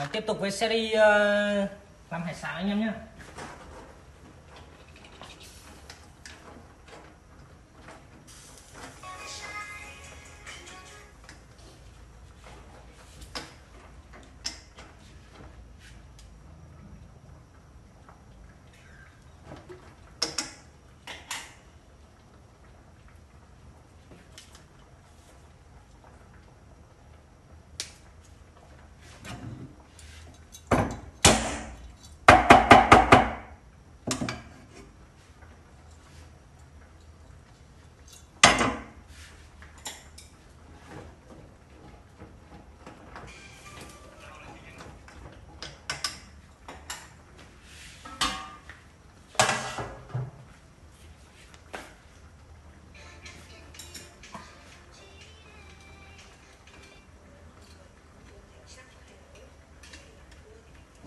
Và tiếp tục với series ờ, uh, làm hải sản anh em nhé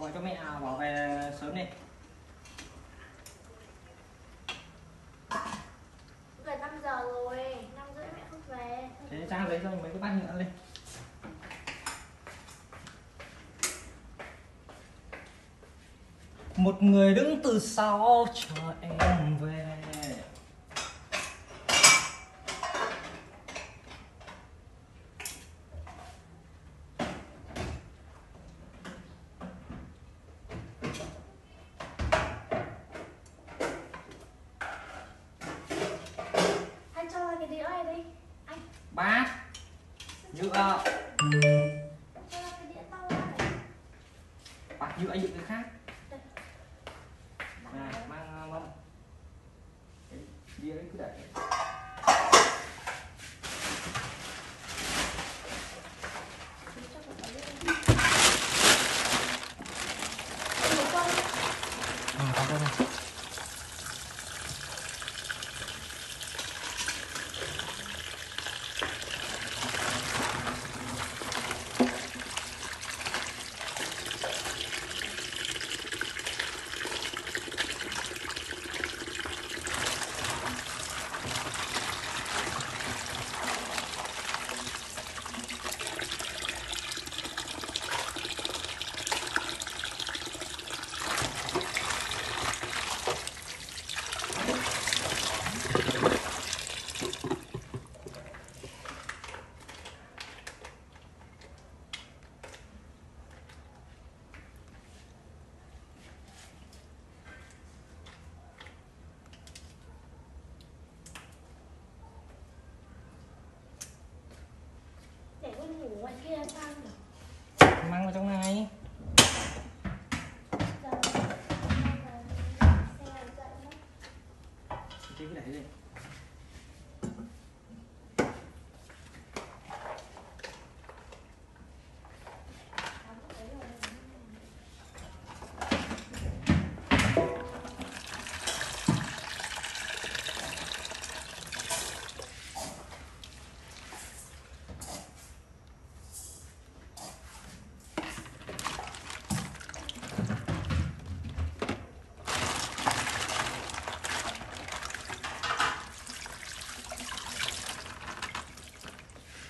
gọi cho mẹ bảo về sớm đi. Gần 5 giờ rồi, 5 rưỡi mẹ không về. Thế trang giấy cho mấy cái bát nhựa lên. Một người đứng từ sau chờ em về Chứ cứ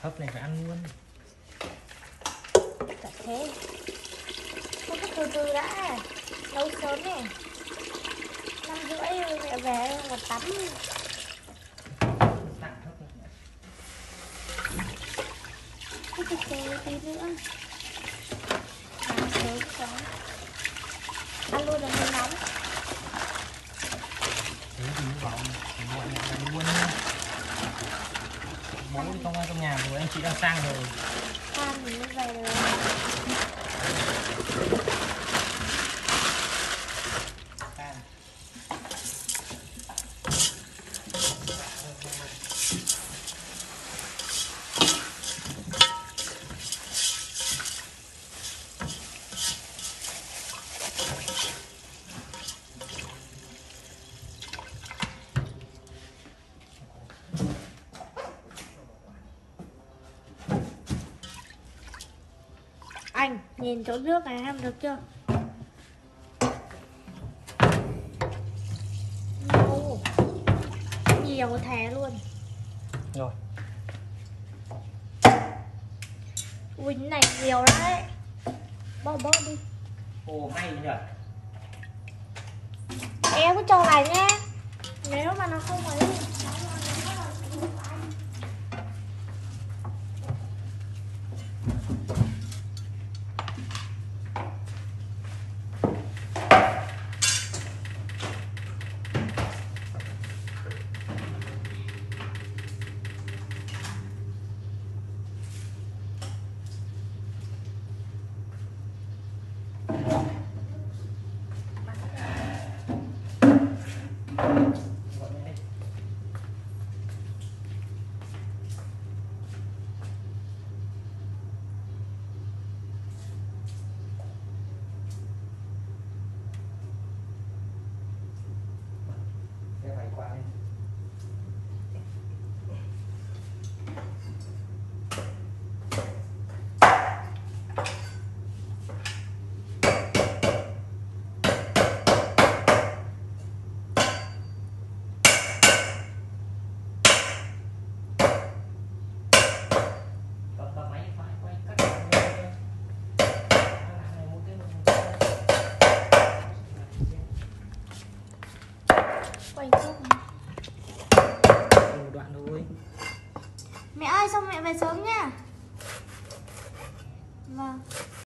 hấp này phải ăn luôn. Cả thế. Không có từ từ đã. Nấu sớm này năm rưỡi mẹ về còn tắm. Cứ từ từ tí nữa. Ăn sớm quá. Ăn luôn là hơi nóng thế thì bảo mọi người phải luôn bố đi công an trong nhà rồi, anh chị đang sang rồi. Sang thì mới về được sang Anh nhìn chỗ nước này em được chưa? Nhiều Nhiều thẻ luôn. Rồi. Cái này nhiều đấy. Bỏ bớt đi. Ồ hay nhỉ? Em cứ cho này nha Nếu mà nó không ấy